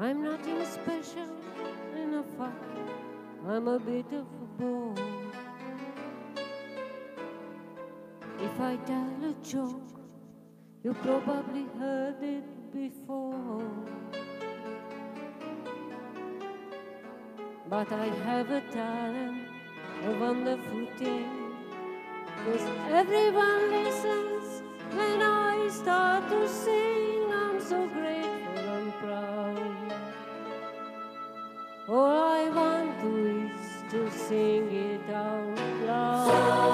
I'm not in a enough. I'm a bit of a bore. If I tell a joke, you probably heard it before. But I have a talent, a wonderful thing. Cause everyone listens when I start to sing. to sing it out loud.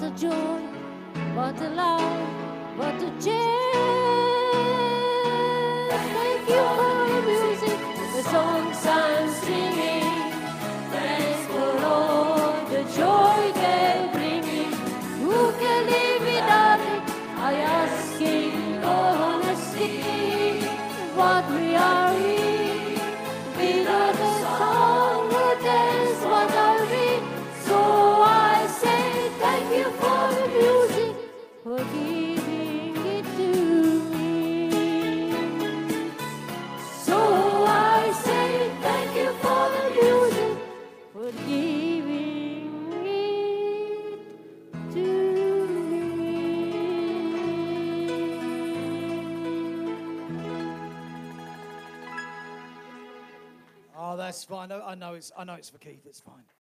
what a joy, what a love, what a cheer. Thank you for the music, the songs I'm singing. Thanks for all the joy they're bringing. Who can live without it? I ask in honesty, what we are here. that's fine. I know it's, I know it's for Keith. It's fine.